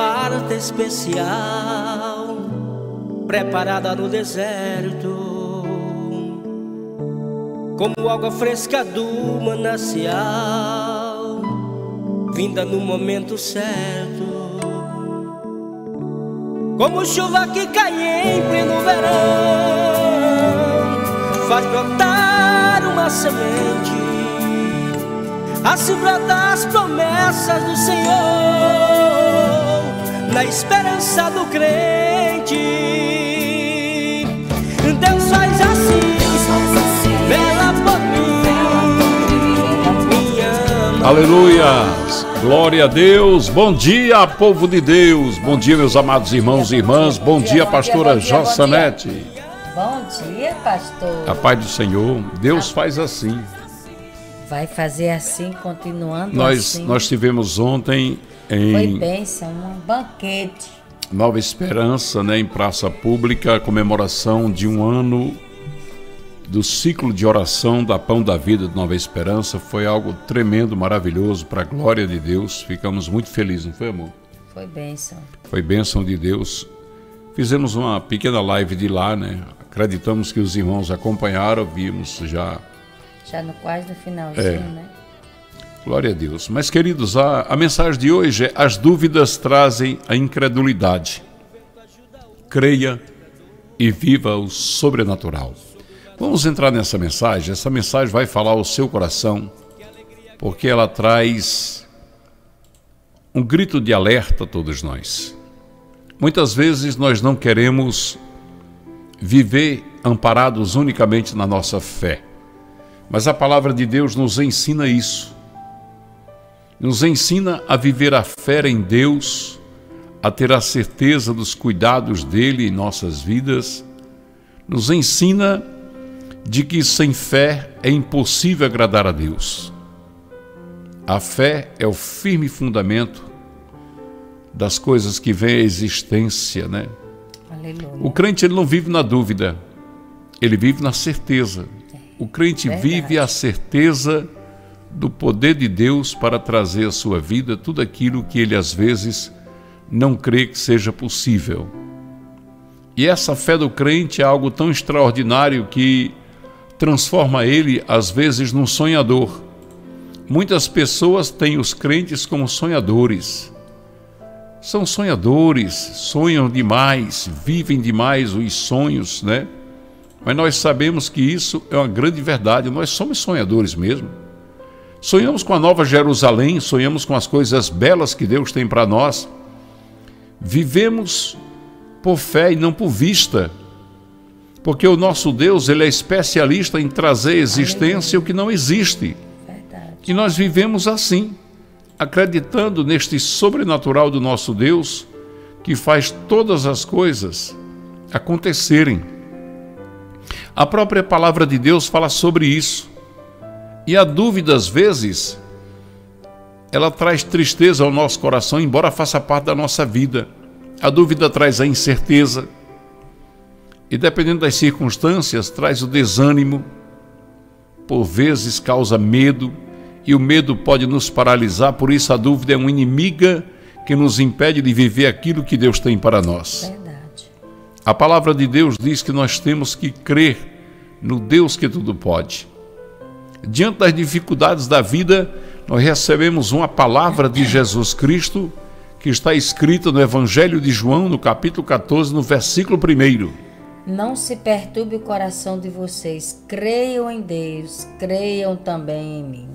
farta especial, preparada no deserto, como água fresca do manancial, vinda no momento certo, como chuva que cai em pleno verão, faz brotar uma semente assim brotar as promessas do Senhor, na esperança do crente. Deus faz assim, vela por mim, me ama. Aleluias! Glória a Deus! Bom dia, povo de Deus! Bom dia, meus amados irmãos e irmãs! Bom dia, pastora Jossanete! Bom dia, pastor. A paz do Senhor, Deus faz assim. Vai fazer assim, continuando Nós, assim. nós tivemos ontem Foi em bênção, um banquete. Nova Esperança, né, em praça pública, a comemoração de um ano do ciclo de oração da Pão da Vida de Nova Esperança. Foi algo tremendo, maravilhoso, para a glória de Deus. Ficamos muito felizes, não foi, amor? Foi bênção. Foi bênção de Deus. Fizemos uma pequena live de lá, né? Acreditamos que os irmãos acompanharam, vimos já. Já no quase no finalzinho, É. né? Glória a Deus. Mas, queridos, a, a mensagem de hoje é: as dúvidas trazem a incredulidade. Creia e viva o sobrenatural. Vamos entrar nessa mensagem. Essa mensagem vai falar ao seu coração, porque ela traz um grito de alerta a todos nós. Muitas vezes nós não queremos viver amparados unicamente na nossa fé, mas a palavra de Deus nos ensina isso. Nos ensina a viver a fé em Deus, a ter a certeza dos cuidados dele em nossas vidas. Nos ensina de que sem fé é impossível agradar a Deus. A fé é o firme fundamento das coisas que vêm à existência, né? Aleluia. O crente ele não vive na dúvida, ele vive na certeza. O crente Verdade. vive a certeza do poder de Deus para trazer à sua vida tudo aquilo que ele às vezes não crê que seja possível. E essa fé do crente é algo tão extraordinário que transforma ele às vezes num sonhador. Muitas pessoas têm os crentes como sonhadores. São sonhadores, sonham demais, vivem demais os sonhos, né? Mas nós sabemos que isso é uma grande verdade, nós somos sonhadores mesmo. Sonhamos com a nova Jerusalém, sonhamos com as coisas belas que Deus tem para nós. Vivemos por fé e não por vista. Porque o nosso Deus, ele é especialista em trazer à existência o que não existe. E nós vivemos assim, acreditando neste sobrenatural do nosso Deus, que faz todas as coisas acontecerem. A própria palavra de Deus fala sobre isso. E a dúvida, às vezes, ela traz tristeza ao nosso coração, embora faça parte da nossa vida. A dúvida traz a incerteza. E dependendo das circunstâncias, traz o desânimo, por vezes causa medo, e o medo pode nos paralisar, por isso a dúvida é uma inimiga que nos impede de viver aquilo que Deus tem para nós. Verdade. A palavra de Deus diz que nós temos que crer no Deus que tudo pode. Diante das dificuldades da vida, nós recebemos uma palavra de Jesus Cristo que está escrita no Evangelho de João, no capítulo 14, no versículo 1. Não se perturbe o coração de vocês. Creiam em Deus, creiam também em mim.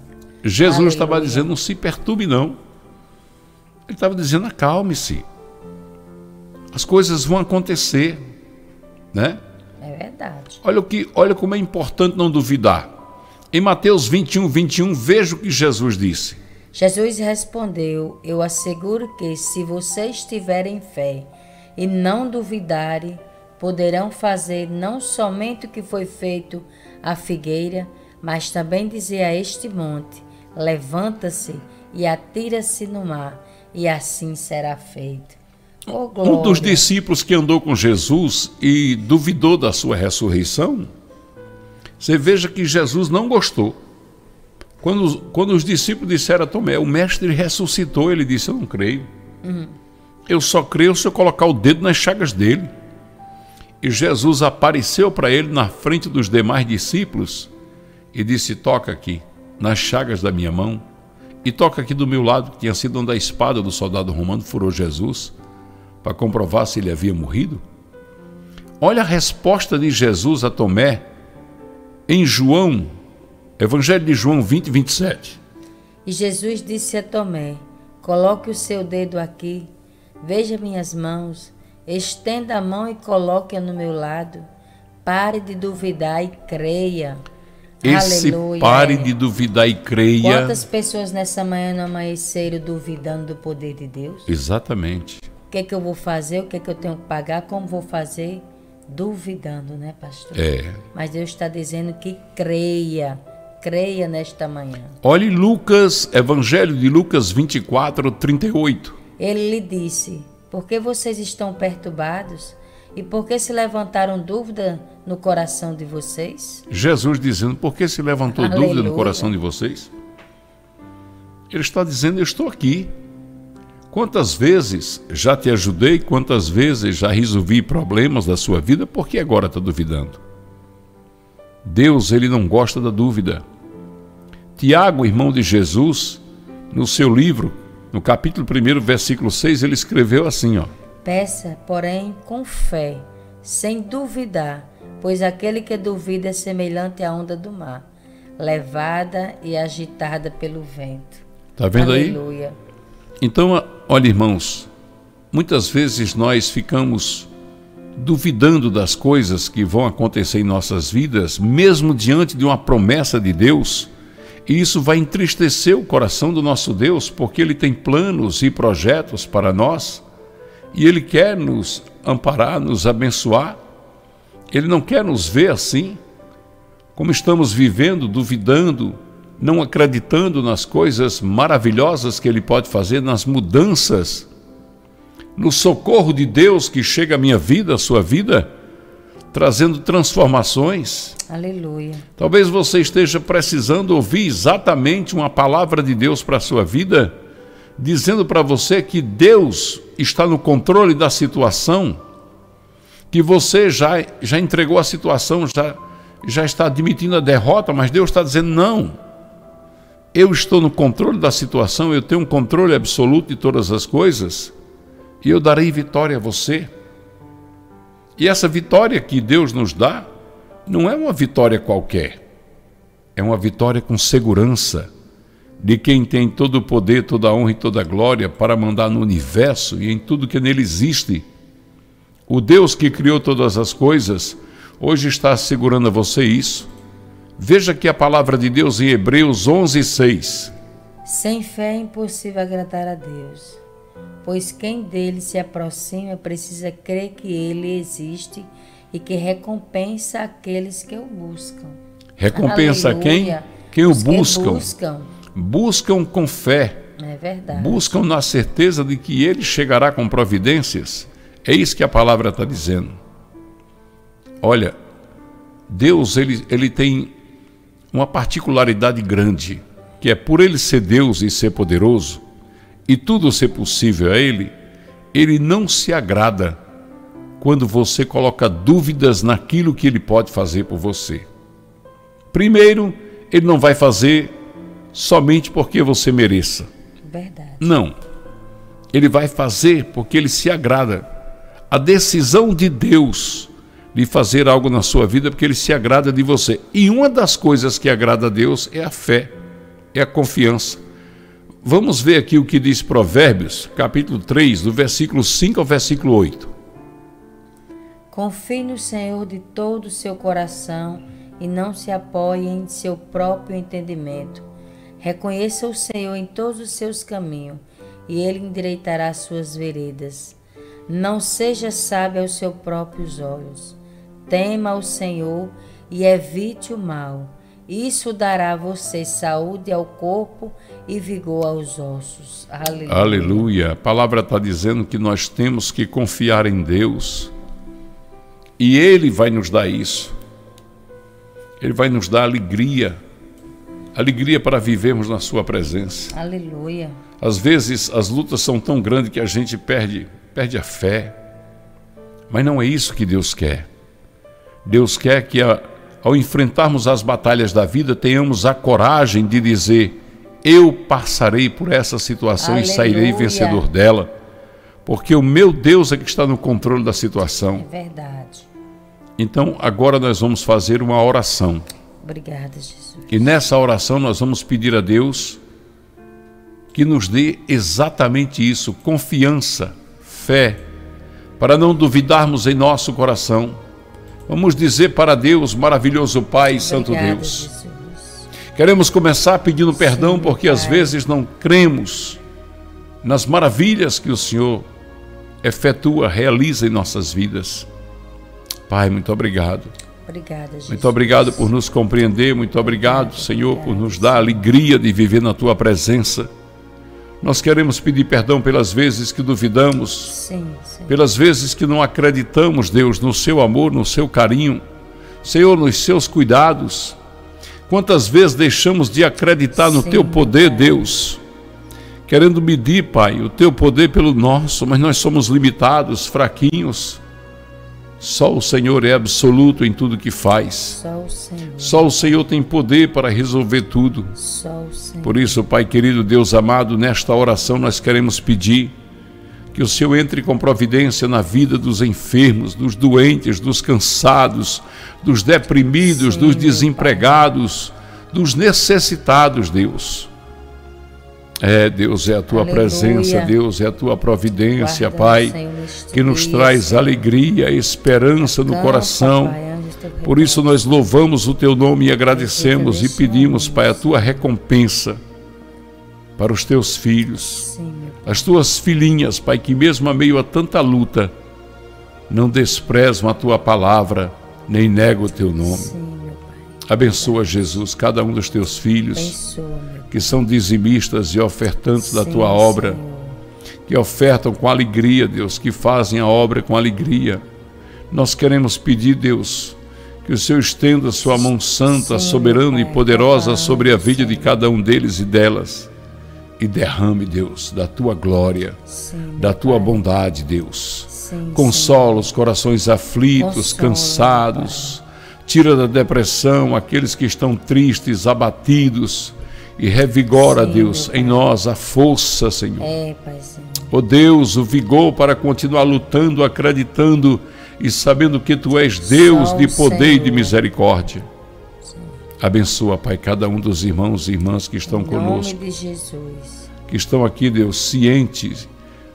Jesus Aleluia. estava dizendo: não se perturbe, não. Ele estava dizendo: acalme-se. As coisas vão acontecer, né? É verdade. Olha, o que, olha como é importante não duvidar. Em Mateus 21, 21, veja o que Jesus disse. Jesus respondeu: Eu asseguro que, se vocês tiverem fé e não duvidarem, poderão fazer não somente o que foi feito à figueira, mas também dizer a este monte: Levanta-se e atira-se no mar, e assim será feito. Oh, Um dos discípulos que andou com Jesus e duvidou da sua ressurreição, você veja que Jesus não gostou. Quando, quando os discípulos disseram a Tomé, o mestre ressuscitou, ele disse: Eu não creio. Eu só creio se eu colocar o dedo nas chagas dele. E Jesus apareceu para ele na frente dos demais discípulos e disse: Toca aqui, nas chagas da minha mão, e toca aqui do meu lado, que tinha sido onde a espada do soldado romano furou Jesus, para comprovar se ele havia morrido. Olha a resposta de Jesus a Tomé em João, Evangelho de João 20, 27. E Jesus disse a Tomé: Coloque o seu dedo aqui, veja minhas mãos, estenda a mão e coloque-a no meu lado. Pare de duvidar e creia. Esse Aleluia. pare de duvidar e creia. Quantas pessoas nessa manhã não amanheceram duvidando do poder de Deus? Exatamente. O que é que eu vou fazer? O que é que eu tenho que pagar? Como vou fazer? Duvidando, né, pastor? É. Mas Deus está dizendo que creia. Creia nesta manhã. Olhe Lucas, Evangelho de Lucas 24, 38. Ele lhe disse: Por que vocês estão perturbados? E por que se levantaram dúvida no coração de vocês? Jesus dizendo: Por que se levantou Aleluia. dúvida no coração de vocês? Ele está dizendo: Eu estou aqui. Quantas vezes já te ajudei, quantas vezes já resolvi problemas da sua vida, por que agora está duvidando? Deus, ele não gosta da dúvida. Tiago, irmão de Jesus, no seu livro, no capítulo 1, versículo 6, ele escreveu assim, ó: Peça, porém, com fé, sem duvidar, pois aquele que duvida é semelhante à onda do mar, levada e agitada pelo vento. Tá vendo aí? Aleluia. Então, olha, irmãos, muitas vezes nós ficamos duvidando das coisas que vão acontecer em nossas vidas, mesmo diante de uma promessa de Deus, e isso vai entristecer o coração do nosso Deus, porque Ele tem planos e projetos para nós, e Ele quer nos amparar, nos abençoar, Ele não quer nos ver assim, como estamos vivendo, duvidando, não acreditando nas coisas maravilhosas que Ele pode fazer, nas mudanças, no socorro de Deus que chega à minha vida, à sua vida, trazendo transformações. Aleluia. Talvez você esteja precisando ouvir exatamente uma palavra de Deus para a sua vida, dizendo para você que Deus está no controle da situação, que você já, já entregou a situação, já, já está admitindo a derrota, mas Deus está dizendo: não, eu estou no controle da situação, eu tenho um controle absoluto de todas as coisas, e eu darei vitória a você. E essa vitória que Deus nos dá não é uma vitória qualquer, é uma vitória com segurança de quem tem todo o poder, toda a honra e toda a glória para mandar no universo e em tudo que nele existe. O Deus que criou todas as coisas hoje está assegurando a você isso. Veja que a palavra de Deus em Hebreus 11, 6. Sem fé é impossível agradar a Deus, pois quem dele se aproxima precisa crer que ele existe e que recompensa aqueles que o buscam. Recompensa Aleluia. quem? Quem o Os que buscam. buscam. Buscam com fé, É verdade. buscam na certeza de que ele chegará com providências. É isso que a palavra está dizendo. Olha, Deus ele, ele tem uma particularidade grande, que é por ele ser Deus e ser poderoso, e tudo ser possível a ele, ele não se agrada quando você coloca dúvidas naquilo que ele pode fazer por você. Primeiro, ele não vai fazer somente porque você mereça. Verdade. Não. Ele vai fazer porque ele se agrada. A decisão de Deus de fazer algo na sua vida porque ele se agrada de você. E uma das coisas que agrada a Deus é a fé, é a confiança. Vamos ver aqui o que diz Provérbios, capítulo 3, do versículo 5 ao versículo 8. Confie no Senhor de todo o seu coração e não se apoie em seu próprio entendimento. Reconheça o Senhor em todos os seus caminhos e ele endireitará suas veredas. Não seja sábio aos seus próprios olhos. Tema o Senhor e evite o mal. Isso dará a você saúde ao corpo e vigor aos ossos. Aleluia. Aleluia. A palavra está dizendo que nós temos que confiar em Deus. E Ele vai nos dar isso. Ele vai nos dar alegria. Alegria para vivermos na Sua presença. Aleluia. Às vezes as lutas são tão grandes que a gente perde, perde a fé. Mas não é isso que Deus quer. Deus quer que ao enfrentarmos as batalhas da vida tenhamos a coragem de dizer: eu passarei por essa situação Aleluia. e sairei vencedor dela, porque o meu Deus é que está no controle da situação. É verdade. Então, agora nós vamos fazer uma oração. Obrigada, Jesus. E nessa oração nós vamos pedir a Deus que nos dê exatamente isso, confiança, fé, para não duvidarmos em nosso coração. Vamos dizer para Deus, maravilhoso Pai, Obrigada, Santo Deus. Jesus. Queremos começar pedindo perdão porque às vezes não cremos nas maravilhas que o Senhor efetua, realiza em nossas vidas. Pai, muito obrigado. Obrigada, Jesus. Muito obrigado por nos compreender, muito obrigado, Senhor, por nos dar a alegria de viver na tua presença. Nós queremos pedir perdão pelas vezes que duvidamos, sim, sim. pelas vezes que não acreditamos, Deus, no seu amor, no seu carinho, Senhor, nos seus cuidados. Quantas vezes deixamos de acreditar no sim, teu poder, pai. Deus, querendo medir, Pai, o teu poder pelo nosso, mas nós somos limitados, fraquinhos. Só o Senhor é absoluto em tudo que faz. Só o Senhor. Só o Senhor tem poder para resolver tudo. Por isso, Pai querido, Deus amado, nesta oração nós queremos pedir que o Senhor entre com providência na vida dos enfermos, dos doentes, dos cansados, dos deprimidos, Sim, dos desempregados, dos necessitados, Deus. É, Deus, é a tua Aleluia. presença, Deus, é a tua providência, Pai, Senhor, que nos traz alegria, esperança no coração. Por isso nós louvamos o teu nome e agradecemos e pedimos, Pai, a tua recompensa para os teus filhos, as tuas filhinhas, Pai, que mesmo a meio a tanta luta, não desprezam a tua palavra, nem negam o teu nome. Abençoa, Jesus, cada um dos teus filhos que são dizimistas e ofertantes da tua obra, que ofertam com alegria, Deus, que fazem a obra com alegria. Nós queremos pedir, Deus, que o Senhor estenda sua mão santa, soberana e poderosa sobre a vida de cada um deles e delas. E derrame, Deus, da tua glória, da tua bondade, Deus. Consola os corações aflitos, cansados. Tira da depressão aqueles que estão tristes, abatidos e revigora, Sim, Deus, em nós a força, Senhor. É, Paizinho. Ó oh Deus, o vigor para continuar lutando, acreditando e sabendo que Tu és Deus Só de poder Senhor. e de misericórdia. Sim. Abençoa, Pai, cada um dos irmãos e irmãs que estão em conosco. Nome de Jesus. Que estão aqui, Deus, cientes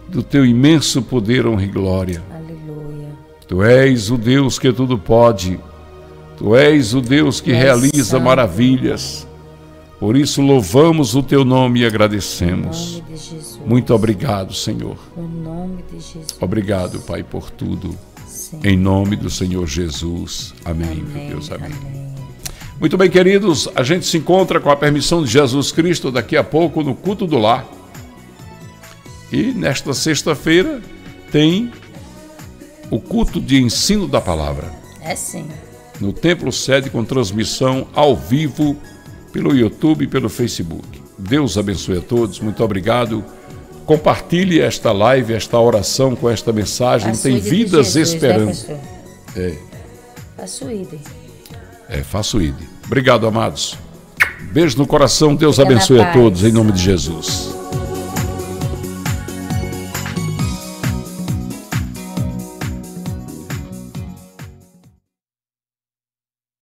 do Teu imenso poder, honra e glória. Aleluia. Tu és o Deus que tudo pode Tu és o Deus que realiza maravilhas. Por isso louvamos o teu nome e agradecemos. Muito obrigado, Senhor. Obrigado, Pai, por tudo. Em nome do Senhor Jesus. Amém, meu Deus. Amém. Muito bem, queridos, a gente se encontra com a permissão de Jesus Cristo daqui a pouco no culto do lar. E nesta sexta-feira tem o culto de ensino da palavra. É sim no Templo Sede com transmissão ao vivo pelo YouTube e pelo Facebook. Deus abençoe a todos, muito obrigado. Compartilhe esta live, esta oração com esta mensagem. Tem vidas Jesus, esperando. Né, é. Faço ide. É, faço ide. Obrigado, amados. Beijo no coração. Deus Fica abençoe a todos, em nome de Jesus.